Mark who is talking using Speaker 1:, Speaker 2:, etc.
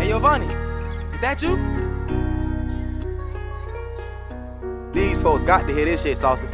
Speaker 1: Hey, Giovanni, is that you?
Speaker 2: These folks got to hear this shit, Saucy.